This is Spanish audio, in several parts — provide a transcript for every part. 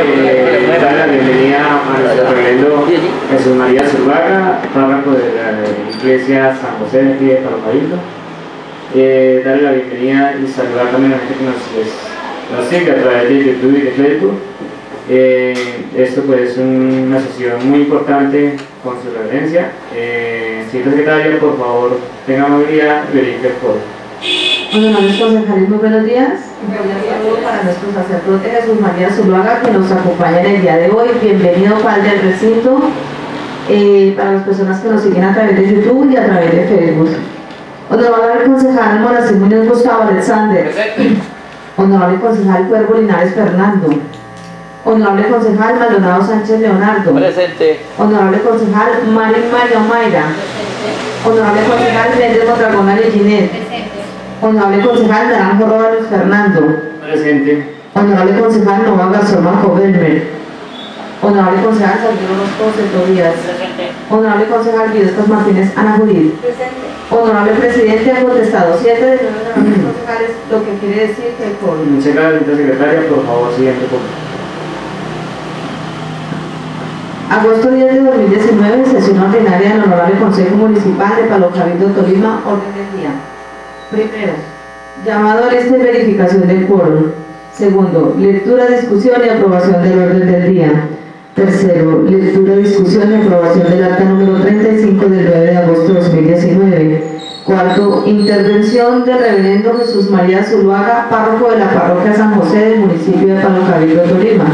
eh, dar la bienvenida a nuestro reverendo Jesús María Zurbaga, párroco de la iglesia San José de aquí de Palo Cabildo. Eh, darle la bienvenida y saludar también a la gente que nos, sigue a través de YouTube y de Facebook. Esto pues es una sesión muy importante con su reverencia. Eh, señor secretario, por favor, tenga amabilidad y verifique el foro. Honorables concejales, muy buenos días. Un saludo para nuestro sacerdote Jesús María Zuluaga que nos acompaña en el día de hoy. Bienvenido, padre del recinto. Eh, para las personas que nos siguen a través de YouTube y a través de Facebook. Honorable concejal Morací Muñoz Gustavo Alexander. Honorable concejal Cuervo Linares Fernando. Honorable concejal Maldonado Sánchez Leonardo. Presente. Honorable concejal Marín María Mayra. Honorable concejal Méndez Mondragón Ginés. Honorable concejal Naranjo Robles Fernando. Presente. Honorable concejal Nova Garzón Marco Belmer. Honorable concejal Salvador Rosco Tobías. Presente. Honorable concejal Guido Martínez Ana Judith. Honorable presidente ha contestado siete de los honorables concejales, lo que quiere decir que gracias, señora secretaria. Por favor, siguiente punto. Agosto 10 de 2019, sesión ordinaria del Honorable Consejo Municipal de Palo Cabildo, Tolima, orden del día. Primero, llamado lista y verificación del quórum. Segundo, lectura, discusión y aprobación del orden del día. Tercero, lectura, discusión y aprobación del acta número 35 del 9 de agosto de 2019. Cuarto, intervención del reverendo Jesús María Zuluaga, párroco de la parroquia San José del municipio de Palo Cabildo, Tolima.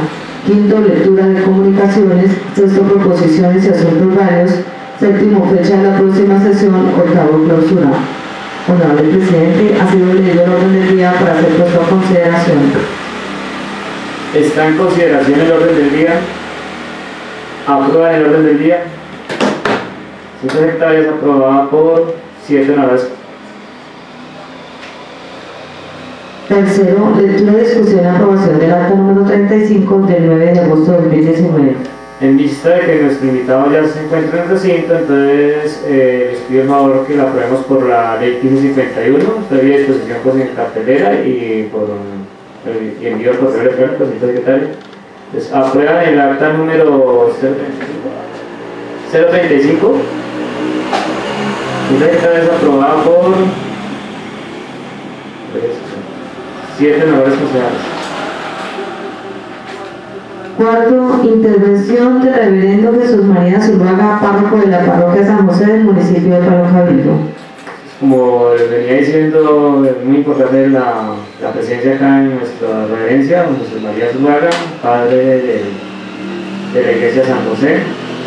Quinto, lectura de comunicaciones. Sexto, proposiciones y asuntos varios. Séptimo, fecha de la próxima sesión. Octavo, clausura. Honorable presidente, ha sido leído el orden del día para ser puesto a consideración. Está en consideración el orden del día. Aprueba el orden del día. Señor secretario, es aprobada por siete honorables. Tercero, lectura, discusión y aprobación del acta número 35 del 9 de agosto de 2019. En vista de que nuestro invitado ya se encuentra en el recinto, entonces eh, les pido el favor que la aprobemos por la ley 1551. Estoy a disposición pues, en cartelera y por eh, y envío por correo electrónico, señor secretario. Entonces, aprueban el acta número 035. 035. Señor secretario, es aprobada por pues, siete honorables concejales. Cuarto, intervención del reverendo Jesús María Zuluaga, párroco de la parroquia San José del municipio de Palo Cabildo. Como les venía diciendo, es muy importante la, la presencia acá en nuestra reverencia, Jesús María Zuluaga, padre de, la iglesia San José.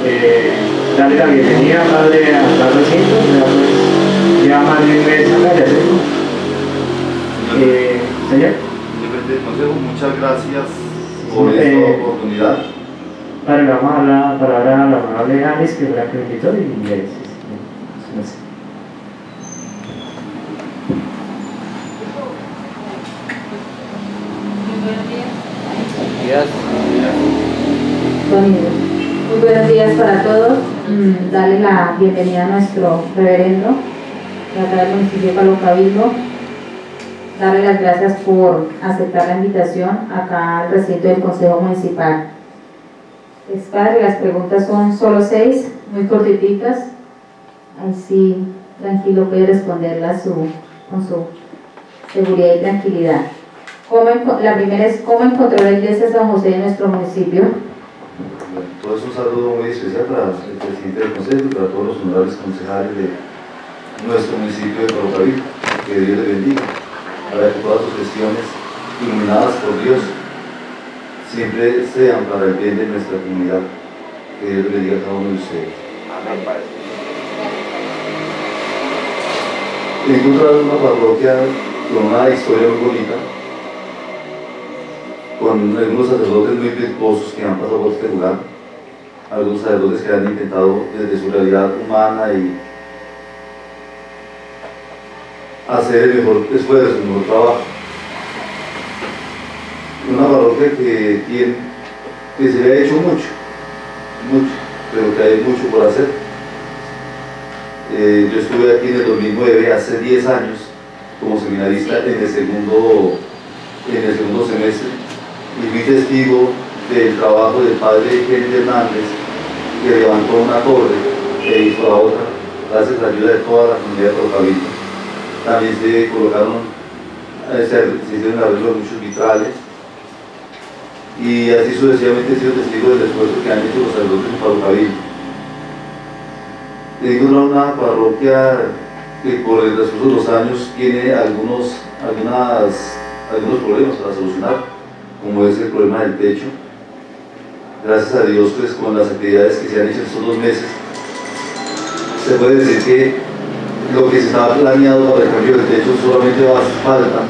Eh, darle la bienvenida, padre, al recinto, ya pues, ya más de un mes acá, ya sé. Eh, señor, Presidente del Consejo, muchas gracias por Sí, esta eh, oportunidad. padre, le vamos a dar la palabra a la honorable Alice, que fue la que invitó, y sé. Días. Sonido. Muy buenos días para todos. Mm, Darle la bienvenida a nuestro reverendo de acá del municipio de Palo Cabildo. Darle las gracias por aceptar la invitación acá al recinto del Consejo Municipal. Es padre, las preguntas son solo seis, muy cortiticas. Ahí sí, tranquilo puede responderlas su, con su seguridad y tranquilidad. ¿Cómo la primera es cómo encontró la iglesia San José en nuestro municipio. Todo es un saludo muy especial para el presidente del Consejo y para todos los honorables concejales de nuestro municipio de Colocaví. Que Dios les bendiga, para que todas sus gestiones iluminadas por Dios siempre sean para el bien de nuestra comunidad. Que Dios bendiga a cada uno de ustedes. He encontrado una parroquia con una historia muy bonita, con algunos sacerdotes muy virtuosos que han pasado por este lugar, algunos sacerdotes que han intentado desde su realidad humana y hacer el mejor esfuerzo, el mejor trabajo. Una parroquia que, tiene, que se le ha hecho mucho, mucho, pero que hay mucho por hacer. Eh, yo estuve aquí en el 2009, hace 10 años, como seminarista en el segundo, en el segundo semestre y fui testigo del trabajo del padre Henry Hernández, que levantó una torre e hizo la otra, gracias a la ayuda de toda la comunidad de. También se colocaron, eh, se, hicieron arreglos de muchos vitrales, y así sucesivamente he sido testigo del esfuerzo que han hecho los sacerdotes en Parucavilla. He encontrado una parroquia que por el transcurso de los años tiene algunos, algunas, algunos problemas para solucionar, como es el problema del techo. Gracias a Dios, pues con las actividades que se han hecho estos dos meses, se puede decir que lo que estaba planeado para el cambio del techo solamente va a falta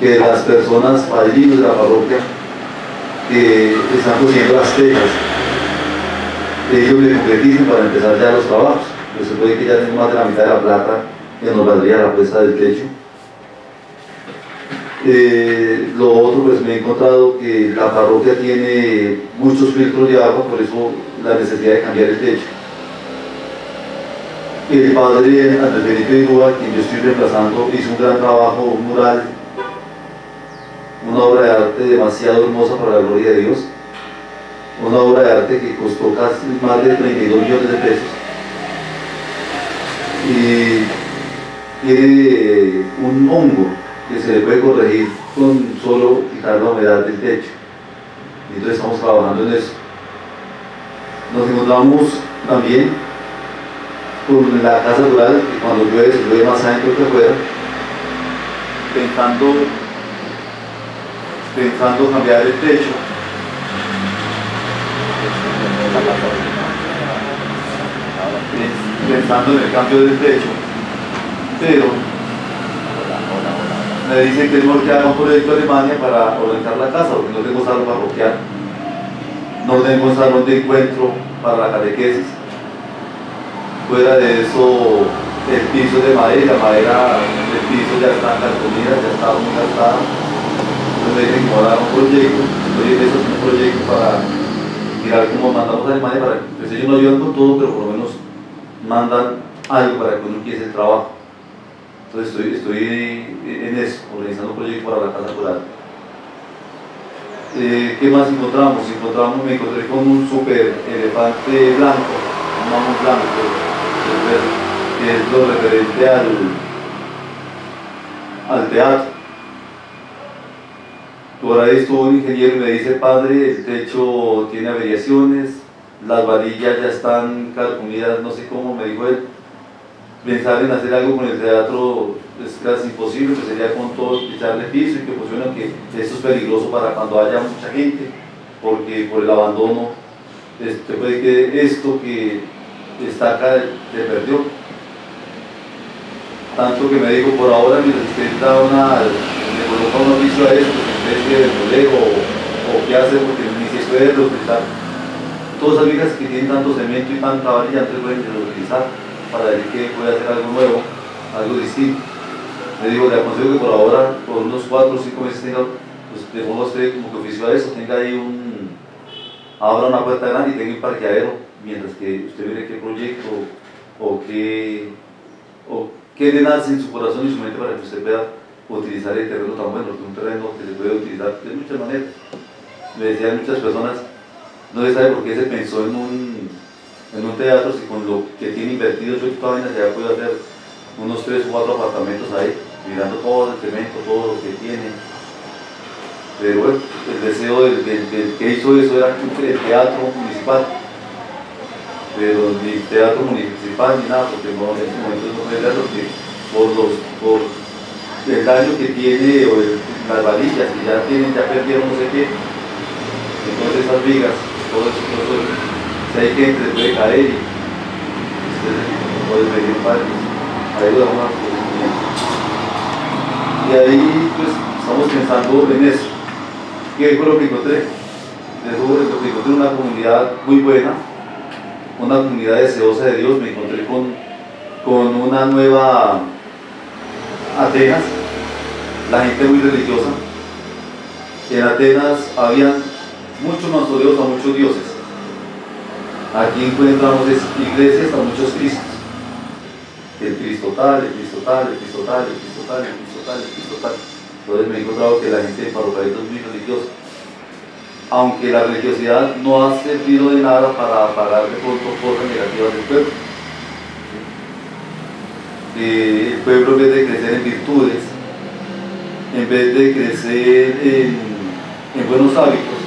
que las personas padrinos de la parroquia que están consiguiendo las tejas, ellos le concreticen para empezar ya los trabajos. Pues se puede que ya tenemos más de la mitad de la plata que nos valdría la puesta del techo. Eh, lo otro, pues me he encontrado que la parroquia tiene muchos filtros de agua, por eso la necesidad de cambiar el techo. El padre Andrés Felipe Irúa, quien yo estoy reemplazando, hizo un gran trabajo, un mural, una obra de arte demasiado hermosa para la gloria de Dios, una obra de arte que costó casi más de 32 millones de pesos y tiene un hongo que se le puede corregir con solo quitar la humedad del techo. Entonces estamos trabajando en eso. Nos encontramos también con la casa rural, que cuando llueve se llueve más adentro que afuera, pensando, pensando cambiar el techo. Pensando en el cambio del techo, pero me dicen que mejor que haga un proyecto de Alemania para orientar la casa, porque no tengo salón parroquial, no tengo salón de encuentro para catequesis. Fuera de eso, el piso de madera, la madera del piso ya está carcomida, ya está muy gastada. Entonces me que dar un proyecto, estoy en eso, un proyecto para mirar cómo mandamos a Alemania, para, pues ellos no ayudan con todo, pero por lo menos mandan algo para que uno empiece el trabajo. Entonces estoy, estoy en eso, organizando un proyecto para la casa rural. Eh, ¿Qué más encontramos? encontramos? Me encontré con un super elefante blanco, un mamón blanco, que es lo referente al, al teatro. Por ahí estuvo un ingeniero y me dice, padre, el techo tiene averiaciones, las varillas ya están carcomidas, no sé cómo, me dijo él, pensar en hacer algo con el teatro es casi imposible, que sería con todo echarle piso y que funciona, que esto es peligroso para cuando haya mucha gente, porque por el abandono, este, puede que esto que está acá se perdió. Tanto que me dijo, por ahora, mientras usted da una, le coloca un aviso a esto, que especie de modelo o, qué hace, porque ni se puede reutilizar. Todas esas vigas que tienen tanto cemento y tanta varilla, antes pueden reutilizar para decir que puede hacer algo nuevo, algo distinto. Le digo, le aconsejo que por ahora, por unos 4 o 5 meses tenga, pues le ponga usted como que oficio a eso, tenga ahí un, abra una puerta grande y tenga un parqueadero, mientras que usted mire qué proyecto o qué, o qué le nace en su corazón y su mente para que usted pueda utilizar el terreno tan bueno, que un terreno que se puede utilizar de muchas maneras. Me decían muchas personas, no se sabe por qué se pensó en un en un teatro, si con lo que tiene invertido yo todavía ya puede hacer unos 3 o 4 apartamentos ahí, mirando todo el cemento, todo lo que tiene. Pero bueno, el deseo del, que hizo eso era el teatro municipal. Pero ni teatro municipal ni nada, porque en este momento no puede teatro que por, los, por el daño que tiene o las varillas que ya tienen, ya perdieron no sé qué. Entonces esas vigas, todo eso, todo eso si hay gente puede caer y puede pedir padres, ayuda a una Y ahí pues estamos pensando en eso. ¿Qué fue lo que encontré? Lo que encontré una comunidad muy buena, una comunidad deseosa de Dios, me encontré con, con una nueva Atenas, la gente muy religiosa. En Atenas habían muchos mausoleos a muchos dioses Aquí encontramos iglesias a muchos Cristos. El Cristo tal, el Cristo tal, el Cristo tal, el Cristo tal, el Cristo tal, el Cristo tal. Entonces me he encontrado que la gente de Parroquialito es muy religiosa. aunque la religiosidad no ha servido de nada para apagar de pronto cosas negativas del pueblo. Eh, el pueblo en vez de crecer en virtudes, en vez de crecer en, en buenos hábitos,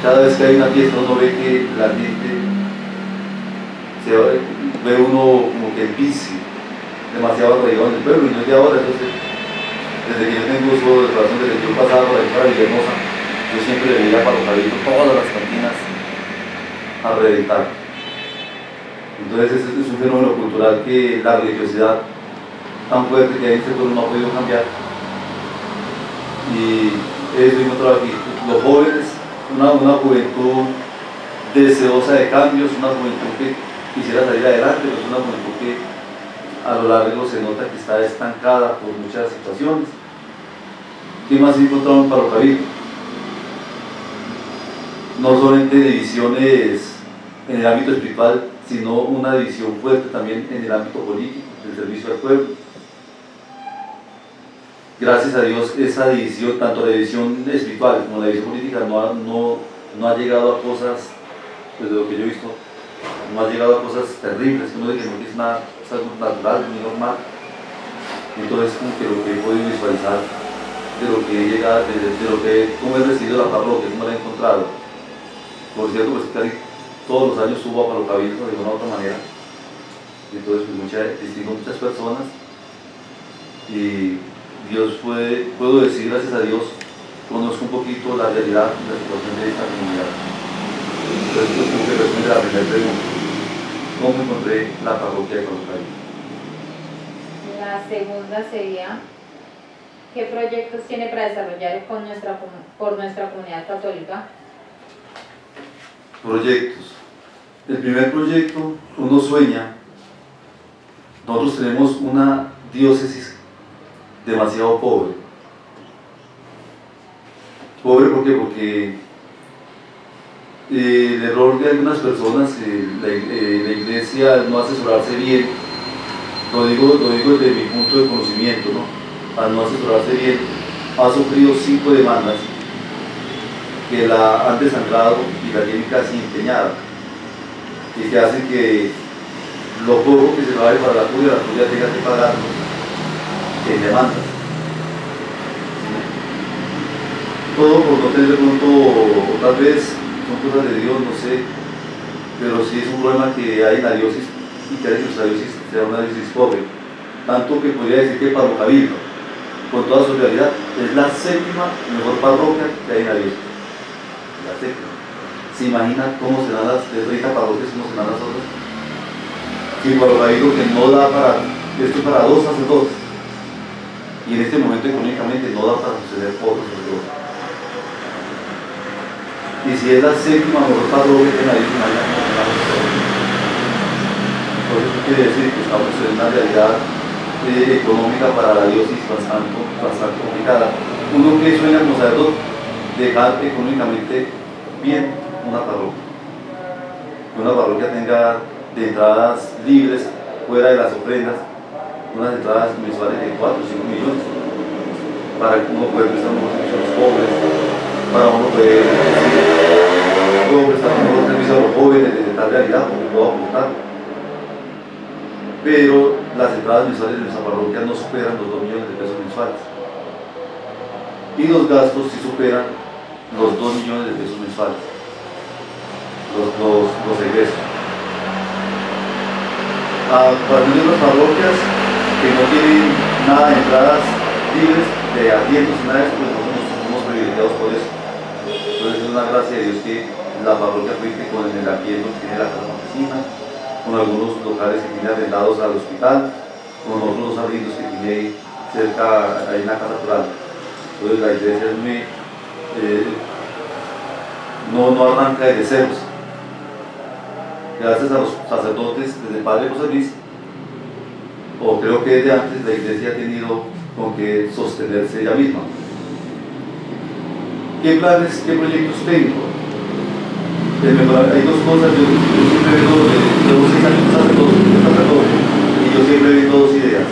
cada vez que hay una fiesta uno ve que la gente se ve uno como que el vicio demasiado arraigado en el pueblo y no es de ahora, entonces desde que yo tengo uso de razón, desde que yo pasaba por ahí para Villahermosa, yo siempre le veía para los todas las cantinas a reventar. Entonces ese es un fenómeno cultural que la religiosidad tan fuerte que hay en este pueblo no ha podido cambiar. Y eso mismo aquí. Los jóvenes, una, una juventud deseosa de cambios, una juventud que quisiera salir adelante, pero es una juventud que a lo largo se nota que está estancada por muchas situaciones. ¿Qué más encontramos para Paro No solamente divisiones en el ámbito espiritual, sino una división fuerte también en el ámbito político, del servicio al pueblo. Gracias a Dios esa división, tanto la división espiritual como la división política, no ha, no, no ha llegado a cosas, desde lo que yo he visto, no ha llegado a cosas terribles, que dice que no es nada, es algo natural, muy normal. Entonces, como que lo que he podido visualizar de lo que he llegado, de, de lo que, cómo he recibido la parroquia, cómo la he encontrado. Por cierto, pues casi todos los años subo a Palo Cabildo de una u otra manera. Entonces, pues, mucha, distingo muchas personas y Dios puede, puedo decir, gracias a Dios, conozco un poquito la realidad, la situación de esta comunidad. Entonces, pues, tengo que responder la primera pregunta. ¿Cómo encontré la parroquia de Palo La segunda sería, ¿qué proyectos tiene para desarrollar con nuestra, por nuestra comunidad católica? Proyectos. El primer proyecto, uno sueña, nosotros tenemos una diócesis demasiado pobre. Pobre ¿por qué? porque el error de algunas personas, eh, eh, la, iglesia no asesorarse bien, lo digo, lo digo desde mi punto de conocimiento, ¿no? al no asesorarse bien, ha sufrido cinco demandas que la han desangrado y la tienen casi empeñada y que hacen que lo poco que se vaya para la tuya, la tuya tenga que pagar en demandas. Todo por no tener de pronto, tal vez son cosas de Dios, no sé, pero sí es un problema que hay en la diócesis y que nuestra diócesis sea una diócesis pobre. Tanto que podría decir que Pablo Cabildo, con toda su realidad, es la séptima mejor parroquia que hay en la diócesis. La séptima. ¿Se imagina cómo serán las 30 parroquias, cómo serán las otras? Si Pablo Cabildo que no da para, esto es para dos sacerdotes, y en este momento económicamente no da para suceder otros sacerdotes y si es la séptima mejor parroquia que nadie se imagina Por eso quiere decir que estamos en una realidad eh, económica para la diócesis bastante, bastante complicada. Uno que sueña como sacerdote, dejar económicamente bien una parroquia. Que una parroquia tenga de entradas libres, fuera de las ofrendas, unas entradas mensuales de 4 o 5 millones, para que uno pueda prestar a los pobres, para uno poder puedo prestar un mejor servicio a los jóvenes de tal realidad como puedo aportar. Pero las entradas mensuales de nuestra parroquia no superan los 2 millones de pesos mensuales. Y los gastos sí superan los 2 millones de pesos mensuales. Los, los, los egresos. A partir de las parroquias que no tienen nada de entradas libres de asientos y nada de eso, pues nosotros somos privilegiados por eso. Entonces es una gracia de Dios que la parroquia fuiste con el arriendo que tiene la casa con algunos locales que tiene arrendados al hospital, con otros arriendos que tiene cerca, en la casa rural. Entonces la iglesia es muy, eh, no, no arranca de ceros. Gracias a los sacerdotes desde el Padre José Luis, o creo que desde antes la iglesia ha tenido con que sostenerse ella misma. ¿Qué planes, qué proyectos tengo? hay dos cosas, yo, siempre veo, llevo seis años y yo siempre veo dos ideas.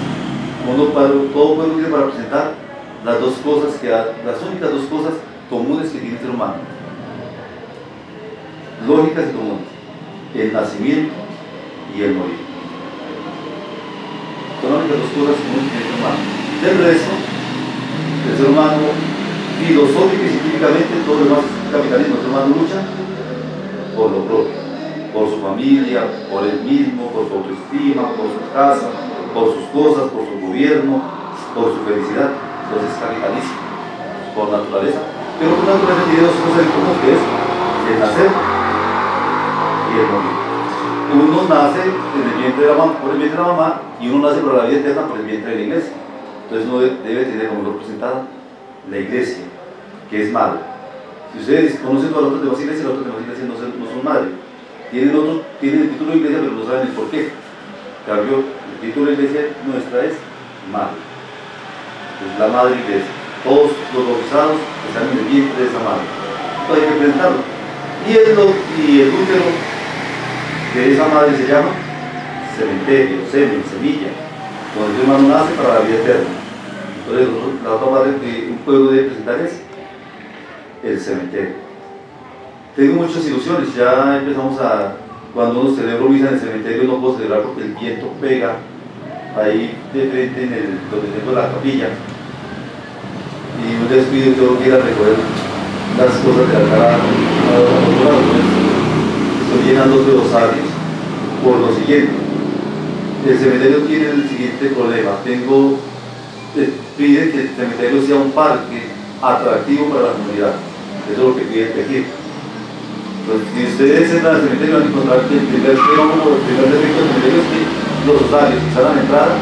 Uno para, todo pueblo tiene para presentar las dos cosas, que, las únicas dos cosas comunes que tiene el ser humano, lógicas y comunes, el nacimiento y el morir. Son las únicas dos cosas comunes que el humano. Del resto, el ser humano, filosófico y científicamente, todo lo demás capitalismo, el ser lucha por lo propio, por su familia, por él mismo, por su autoestima, por su casa, por sus cosas, por su gobierno, por su felicidad. Entonces es capitalismo, por naturaleza. Pero por naturaleza tiene dos cosas en común, que es el nacer y el morir. Uno nace en por el vientre de la mamá y uno nace por la vida eterna por el vientre de la iglesia. Entonces uno debe tener como representada la iglesia, que es madre. Si ustedes conocen todas las otras demás iglesias, las otras demás iglesias no son, no madre. Tienen, otro, tienen el título de iglesia, pero no saben el por qué. Cambio, el título de iglesia nuestra es madre. Es la madre iglesia. Todos los bautizados están en el vientre de esa madre. Hay que presentarlo. Y el, y el útero de esa madre se llama cementerio, semen, semilla, donde el hermano nace para la vida eterna. Entonces la otra madre que un pueblo debe presentar es el cementerio. Tengo muchas ilusiones, ya empezamos a, cuando uno celebra misa en el cementerio no puedo celebrar porque el viento pega ahí de frente en el, donde tengo la capilla. Y un descuido tengo que ir a recoger las cosas de cara a pues, estoy llenando de rosarios por lo siguiente. El cementerio tiene el siguiente problema. Tengo eh, pide que el cementerio sea un parque atractivo para la comunidad eso es lo que pide el tejido entonces, si ustedes entran al cementerio van a encontrar que el primer fenómeno, el primer defecto del cementerio es que los rosarios que a la entrada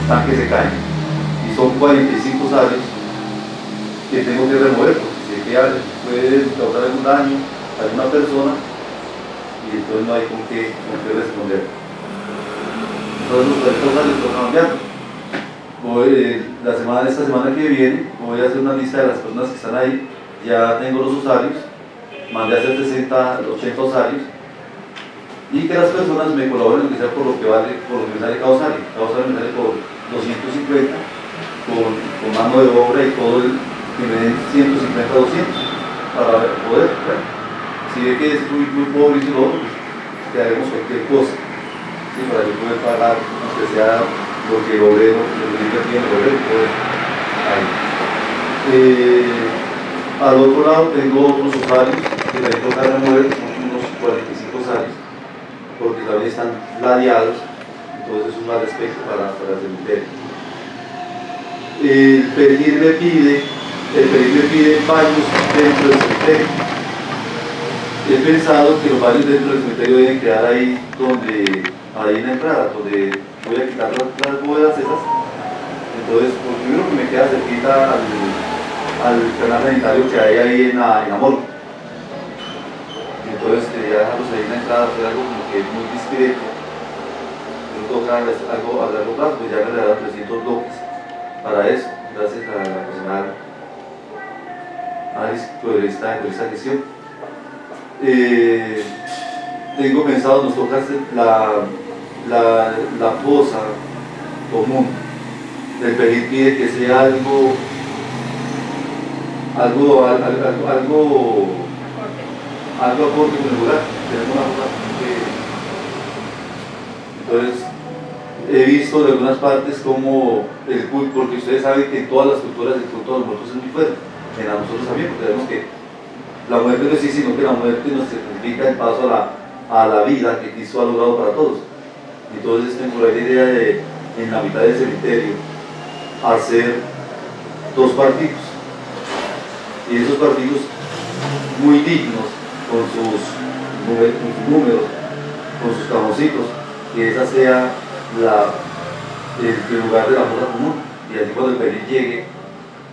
están que se caen y son 45 rosarios que tengo que remover porque si que puede causar algún daño a alguna persona y entonces no hay con qué, con qué responder. Entonces los rosarios están cambiando. Voy, eh, la semana, esta semana que viene voy a hacer una lista de las personas que están ahí, ya tengo los rosarios, mandé a hacer 60, 80 rosarios y que las personas me colaboren, que sea por lo que vale, por lo que me sale cada rosario. Cada rosario me sale por 250 con, con mano de obra y todo el que me den 150 200 para poder si ve que es muy, muy pobre y pues, que haremos cualquier cosa ¿sí? para que pueda pagar aunque sea lo que el obrero obrero pues, ahí. Eh, al otro lado tengo otros usuarios que también toca remover son unos 45 usuarios porque también están ladeados entonces es un mal aspecto para, para el cementerio el pedir me pide el pedir me pide baños dentro del cementerio. He pensado que los baños dentro del cementerio deben quedar ahí donde, ahí en la entrada, donde voy a quitar las, las bóvedas esas. Entonces, por primero que me queda cerquita al, al canal sanitario que hay ahí en la, en la morgue. Entonces quería dejarlos ahí en la entrada, hacer algo como que muy discreto. No toca algo a largo plazo, pues ya me darán 300 bloques para eso, gracias a la personal esta, por esta gestión. Eh, tengo pensado, nos toca la, la, la fosa común del pedir pide que sea algo algo algo algo algo, acorde con el lugar entonces he visto de algunas partes como el culto porque ustedes saben que en todas las culturas el culto de los muertos es muy fuerte en a nosotros también, porque que la muerte no es así, sino que la muerte nos significa el paso a la, a la vida que Cristo ha logrado para todos. Entonces tengo la idea de, en la mitad del cementerio, hacer dos partidos. Y esos partidos muy dignos, con sus, con sus números, con sus cajoncitos, que esa sea la, el, lugar de la fosa común. Y así cuando el pedir llegue,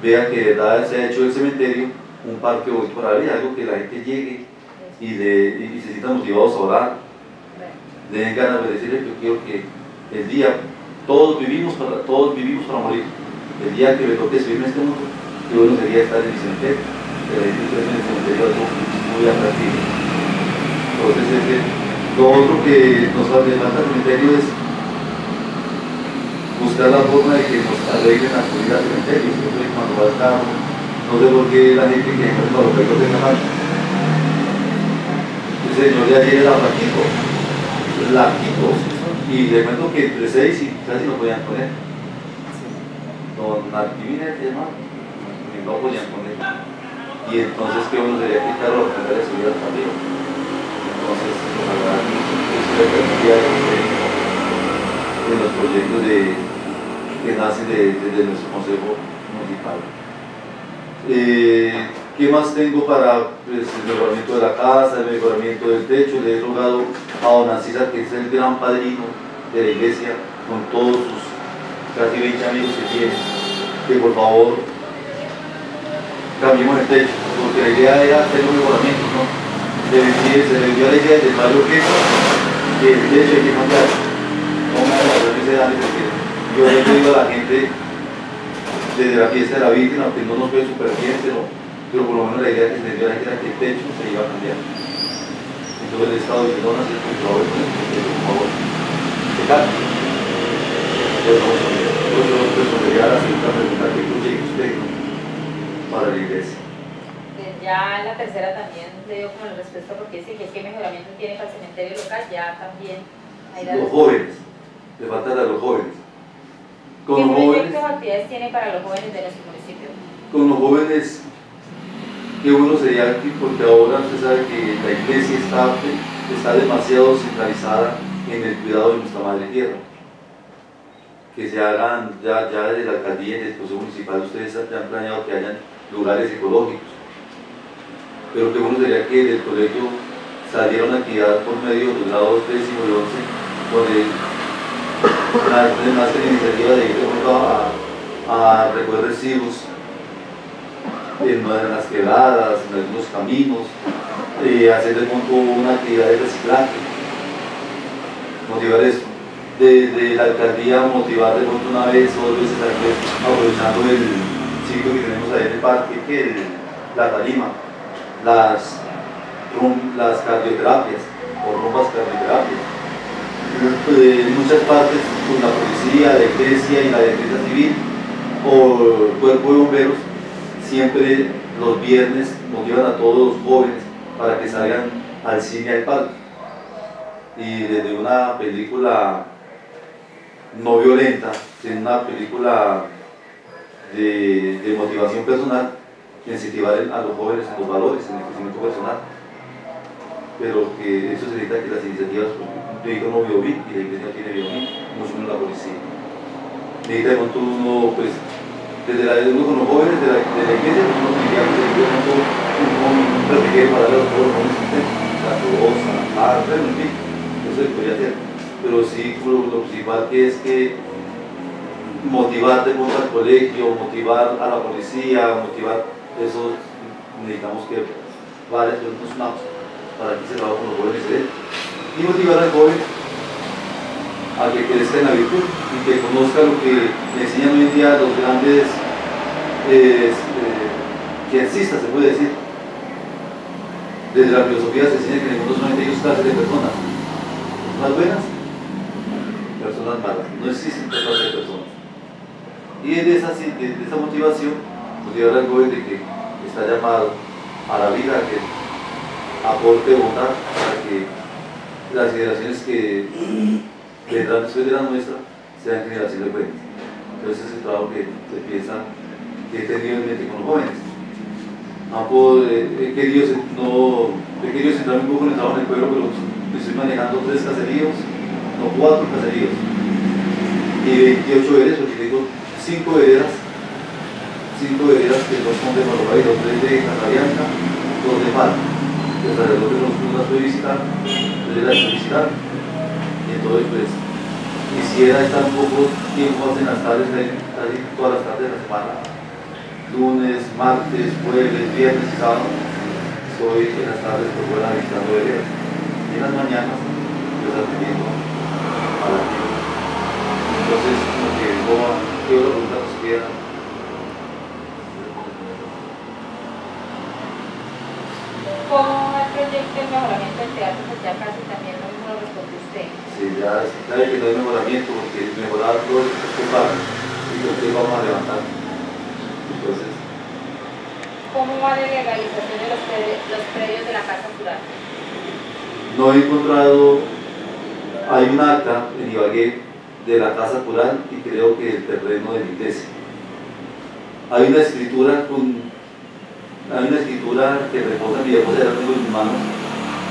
vea que de verdad se ha hecho el cementerio un parque hoy por ahí, algo que la gente llegue y, de, y se sientan motivados a orar, den ganas de decirle yo quiero que el día, todos vivimos para, todos vivimos para morir, el día que me toque subirme a este mundo, qué bueno sería estar en el cementerio, la gente esté en el cementerio es muy atractivo. Entonces, lo otro que nos falta el cementerio es buscar la forma de que nos arreglen la comunidad cementerio, siempre cuando va a estar, no sé por qué la gente que no los perros tenga mal. Es señor de ayer era flaquito, flaquito. Y le cuento que entre seis y casi no podían poner. Don Martínez y demás, no podían poner. Y entonces, ¿qué uno sería quitarlo para de subir hasta arriba? Entonces, la verdad, eso los proyectos de, que nacen de, desde nuestro Consejo Municipal. Eh, ¿Qué más tengo para pues, el mejoramiento de la casa, el mejoramiento del techo? Le he rogado a don Ancisa, que es el gran padrino de la iglesia, con todos sus casi 20 amigos que tiene, que por favor cambiemos el techo, porque la idea era hacer un mejoramiento, ¿no? Se le dio la idea del barrio que que el techo hay que cambiar. No me hagan ese daño porque yo le digo a la gente desde la fiesta de la víctima, que no nos ve súper bien, pero pero por lo menos la idea que se dio era que el techo se iba a cambiar. Entonces el Estado dice, no, no, por favor, por favor, se cambie. Entonces vamos a ver, yo respondería a la segunda pregunta que llegue usted para la iglesia. Ya la tercera también le dio como la respuesta porque dice que qué mejoramiento tiene para el cementerio local, ya también hay Los jóvenes, le falta a los jóvenes. Con ¿Qué proyectos o actividades tiene para los jóvenes de nuestro municipio? Con los jóvenes que uno sería aquí, porque ahora usted sabe que la iglesia está, está demasiado centralizada en el cuidado de nuestra madre tierra. Que se hagan ya, ya desde la alcaldía y desde el consejo municipal, ustedes ya han planeado que hayan lugares ecológicos. Pero que uno sería que del colegio saliera una actividad por medio de los grados décimo y once, donde más la iniciativa de ir a, a recoger residuos en las quebradas, en algunos caminos, hacer de pronto una actividad de reciclaje, motivar esto. Desde la alcaldía motivar de pronto una vez o dos veces aprovechando el sitio que tenemos ahí en el parque, que es la tarima, las, las cardioterapias o rumbas cardioterapias. Eh, en muchas partes con la policía, la iglesia y la defensa civil o el cuerpo de bomberos siempre los viernes motivan a todos los jóvenes para que salgan al cine al parque. Y desde una película no violenta, sino una película de, motivación personal, incentivar a los jóvenes en los valores, en el crecimiento personal. Pero que eso se necesita que las iniciativas, yo digo no bien y la iglesia tiene bien no son la policía. Necesita de pronto uno, pues, desde la de con los jóvenes de la, de iglesia, no tendría que un proteger para los jóvenes la rosa, la en fin, eso se podría hacer. Pero sí, lo, principal que es que motivar de al colegio, motivar a la policía, motivar eso, necesitamos que varios nos para que se trabaje con los jóvenes de. Y motivar al joven a que crezca en la virtud y que conozca lo que le enseñan hoy en día los grandes eh, exista, se puede decir. Desde la filosofía se enseña que en el solamente hay dos clases de personas. Personas buenas, personas malas. No existen dos clases de personas. Y de esa, de esa motivación, motivar al joven de que está llamado a la vida, que aporte bondad para que las generaciones que vendrán después de la nuestra sean generaciones buenas. Entonces es el trabajo que se piensa que he tenido en mente con los jóvenes. he, querido, no, he querido centrarme un poco en el trabajo en el pueblo, pero estoy manejando tres caseríos, no cuatro caseríos, y 28 veredas, porque tengo cinco veredas, cinco veredas que dos son de Paraguay, dos de Casarianca, dos de Palma. El sacerdote no, no las puede visitar, entonces las puede visitar. Y entonces, pues, quisiera estar un poco tiempo en las tardes, casi todas las tardes de la semana, lunes, martes, jueves, viernes sábado, estoy en las tardes por fuera visitando veredas. Y en las mañanas, pues atendiendo a la gente. Entonces, como que no, quiero la pregunta nos queda. ¿Cómo el proyecto de mejoramiento del teatro? Pues ya casi también lo mismo lo usted. Ya sabe que no hay mejoramiento porque mejorar todo es que y que vamos a levantar. ¿Cómo va la legalización de los predios, de la Casa Rural? no he encontrado, hay un acta en Ibagué de la casa cural y creo que el terreno de la iglesia. Hay una escritura con hay una escritura que reposa en mi de mis manos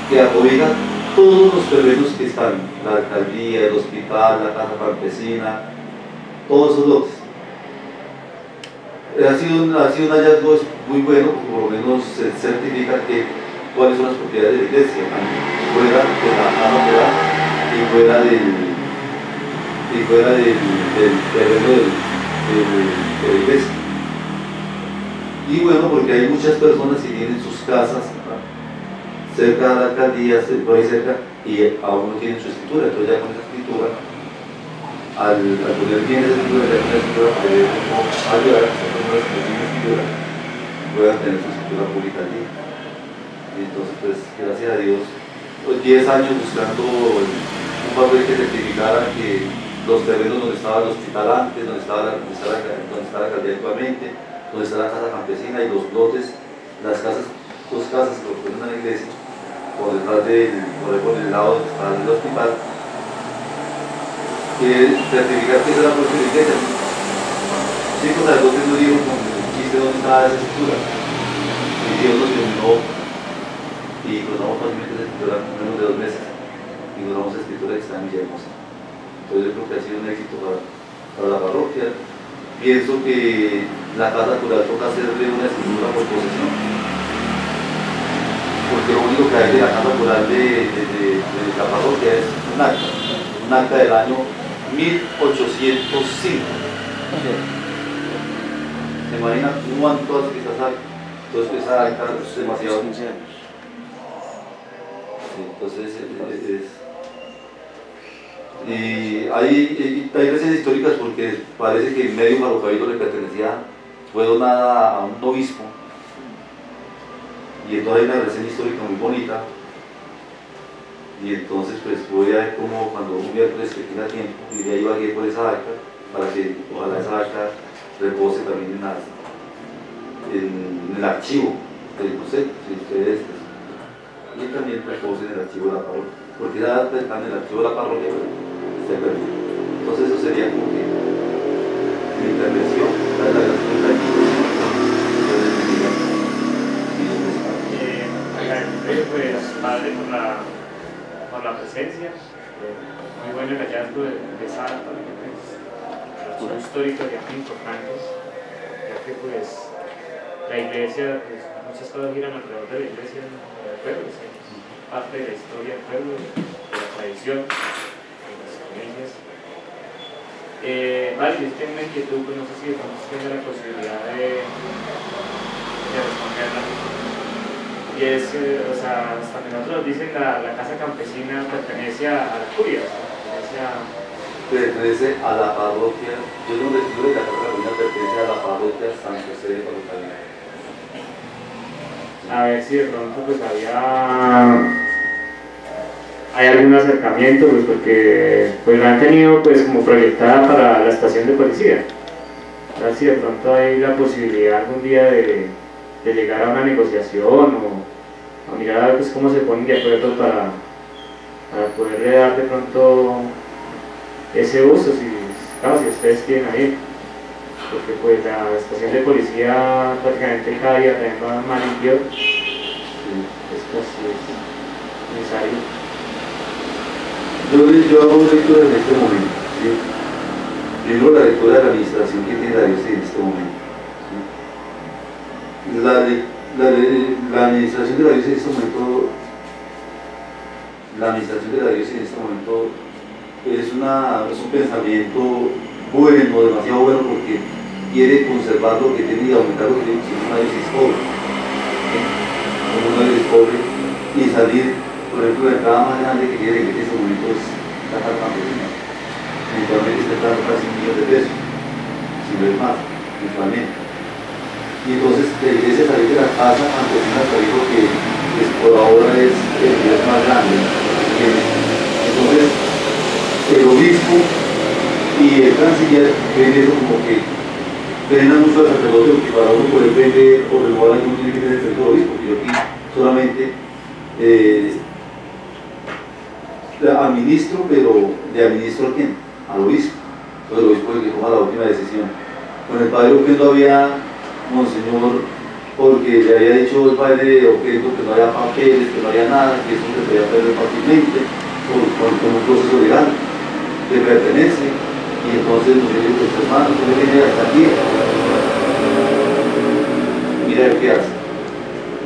que acobija todos los terrenos que están, la alcaldía, el hospital, la casa campesina, todos esos lotes. Ha sido, un, ha sido un hallazgo muy bueno, por lo menos se certifica que cuáles son las propiedades de la iglesia, fuera de la casa y fuera del, y fuera del, terreno de la iglesia. Y bueno, porque hay muchas personas que tienen sus casas cerca de la alcaldía, por ahí cerca, y aún no tienen su escritura, entonces ya con esa escritura, al, al poner bien esa escritura, ya con esa escritura, puede ayudar a esas personas que tienen escritura puedan tener su escritura pública allí. Y entonces, pues, gracias a Dios, pues 10 años buscando un papel que certificara que los terrenos donde estaba el hospital antes, donde estaba, donde estaba, donde estaba la alcaldía actualmente, donde está la casa campesina y los lotes, las casas, dos casas que corresponden a la iglesia, por detrás del, por, por el lado donde está el hospital, que certificar que es la iglesia. Sí, pues a lotes no dieron con el chiste dónde estaba esa escritura. Y Dios nos terminó y cruzamos fácilmente esa escritura en menos de dos meses y duramos esa escritura que está en Villahermosa. Entonces yo creo que ha sido un éxito para, para la parroquia. Pienso que la casa cural toca hacerle una escritura por posesión. Porque lo único que hay de la casa cural de, de, de, de la parroquia es un acta, un acta del año 1805. ¿Se imagina cuánto hace que está Entonces esa acta es demasiado. Entonces es, es y hay, hay históricas porque parece que medio Marocabito le pertenecía, fue donada a un obispo. Y entonces hay una reseña histórica muy bonita. Y entonces pues voy a ver cómo cuando un miércoles que tenga tiempo, va a ir por esa arca, para que ojalá esa arca repose también en, el archivo del consejo, si ustedes, y también repose en el archivo de la parroquia, porque ya está en el archivo de la parroquia entonces eso sería como que mi intervención, padre por la, por la presencia, eh, muy bueno el hallazgo de, de Salta, pues, los históricos y muy importantes, ya que pues la iglesia, pues, muchas cosas giran alrededor de la iglesia del pueblo, es parte de la historia del pueblo, de la tradición. Eh, vale, yo tengo una inquietud, pues no sé si de pronto la posibilidad de, de responderla. Y es, eh, o sea, hasta nosotros dicen la, la casa campesina pertenece a, la curia, pertenece a... Pertenece a la parroquia, yo no descubro que la casa campesina pertenece a la parroquia San José de Palotavina. A ver si de pronto pues había hay algún acercamiento, pues porque pues la han tenido pues como proyectada para la estación de policía. A ver si de pronto hay la posibilidad algún día de, de llegar a una negociación o a mirar pues, cómo se ponen de acuerdo para, para poderle dar de pronto ese uso, si, claro, si ustedes quieren ahí. Porque pues la estación de policía prácticamente cada día también va más limpio. Es casi necesario. Yo, yo hago lectura en este momento. ¿sí? Primero la lectura de la administración que tiene la diócesis en este momento. ¿sí? La, la, administración de la diócesis en este momento, la administración de la diócesis en este momento es, una, es un pensamiento bueno, demasiado bueno porque quiere conservar lo que tiene y aumentar lo que tiene, es una diócesis pobre. ¿sí? Una diócesis pobre y salir por ejemplo, la entrada más grande que tiene en este momento es la carta campesina. Mensualmente está casi un millón de pesos, si no es más, mensualmente. Y entonces la iglesia salió de la casa campesina dijo que pues, por ahora es el nivel más grande. Entonces, el obispo y el canciller ven eso como que frenan mucho al sacerdote porque para uno poder vender o renovar uno tiene que tener el obispo, porque yo aquí solamente eh, administro, pero le administro a quién? Al obispo. Entonces el obispo es el que toma la última decisión. Con el padre Oquendo había, monseñor, porque le había dicho el padre Oquendo que no había papeles, que no había nada, que eso se podía perder fácilmente, por, por, por un proceso legal de pertenencia. Y entonces nos dijo, pues hermano, usted viene hasta aquí, mira qué hace.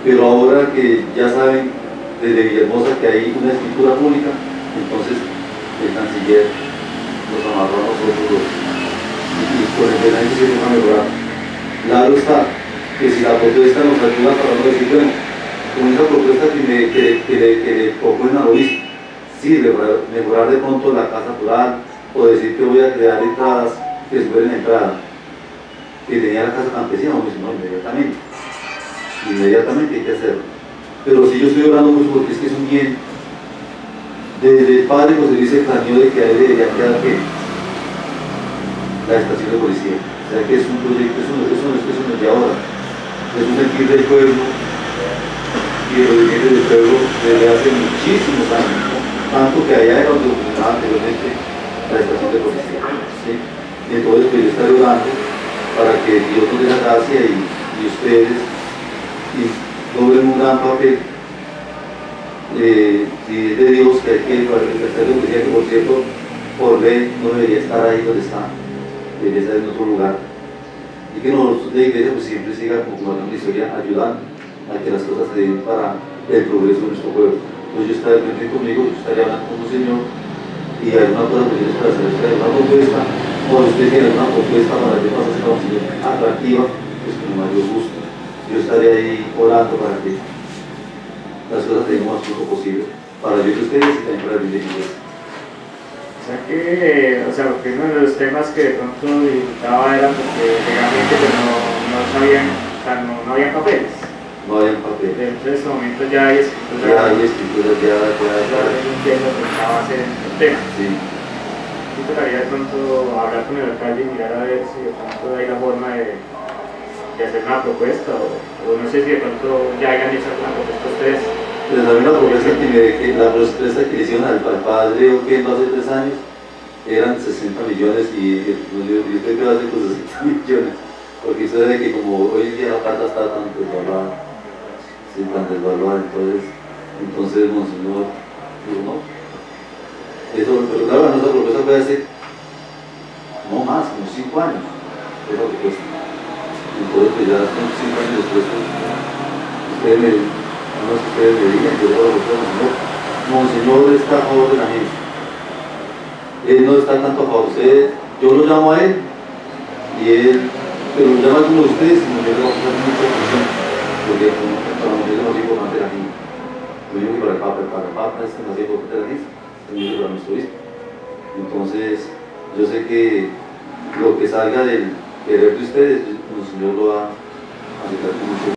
Pero ahora que ya saben desde Villahermosa que hay una escritura pública, entonces el canciller nos amarró a nosotros. Y, con el penal se nos a mejorar. Claro está que si la propuesta nos ayuda para no decir, bueno, con esa propuesta que, me, que, que, le, que le proponen al obispo, sí, mejorar de pronto la casa rural, o decir que voy a crear entradas que suben entrada, que tenía la casa campesina, no, no, inmediatamente, inmediatamente hay que hacerlo. Pero si yo estoy orando mucho porque es que es un bien, desde el padre José Luis planeó de que ahí debería quedar que la estación de policía. O sea que es un proyecto, es un, es un, es un de ahora, es un sentir del pueblo y de los dirigentes del pueblo desde hace muchísimos años, tanto que allá era donde funcionaba anteriormente la estación de policía. ¿sí? Entonces pues yo estaré orando para que Dios nos dé la gracia y, ustedes y un gran papel eh, si es de Dios que hay que lo que que por cierto por ley no debería estar ahí donde está, estar en otro lugar. Y que nosotros de iglesia pues siempre siga como la historia ayudando a que las cosas se den para el progreso de nuestro pueblo. Entonces yo estaré conmigo, yo estaré hablando con el Señor y hay una cosa que para hacer una propuesta, o usted tiene una propuesta para que pase opción atractiva, pues con mayor gusto. Yo estaré ahí orando para que las cosas tengan más flujo posible, para yo y ustedes y también para el bien de o sea que, o sea, porque uno de los temas que de pronto disfrutaba era porque legalmente pues no, no sabían, o sea, no, no había papeles no hay papel. Dentro de este momento ya hay escritura. Ya hay escritura, ya, ya, ya. entiendo que estaba a ser el tema. Sí. Sí tocaría de pronto hablar con el alcalde y mirar a ver si de pronto hay la forma de, de hacer una propuesta o, o, no sé si de pronto ya hayan hecho alguna propuesta ustedes. Pues a la propuesta que, me, que, la propuesta que hicieron al, al padre Oquendo hace tres años eran 60 millones y estoy que hace con 60 millones porque sucede que como hoy en día la plata está tan desvalorada sí, tan desvaluada, entonces, entonces Monseñor dijo, no, eso, pero claro, nuestra propuesta puede ser no más, como cinco años, esa propuesta. Entonces, pues ya son cinco años después, pues, ustedes me, no es que ustedes digan, yo lo que Monseñor, Monseñor está a favor de la gente. Él no está tanto a favor, ustedes, yo lo llamo a él y él, pero lo llama como ustedes y no le va a hacer mucha atención, porque para nosotros es más importante la gente. Lo que para el Papa, para el Papa es más importante la gente, lo mismo para nuestro obispo. Entonces, yo sé que lo que salga del querer de ustedes, el Señor lo va a aceptar con mucho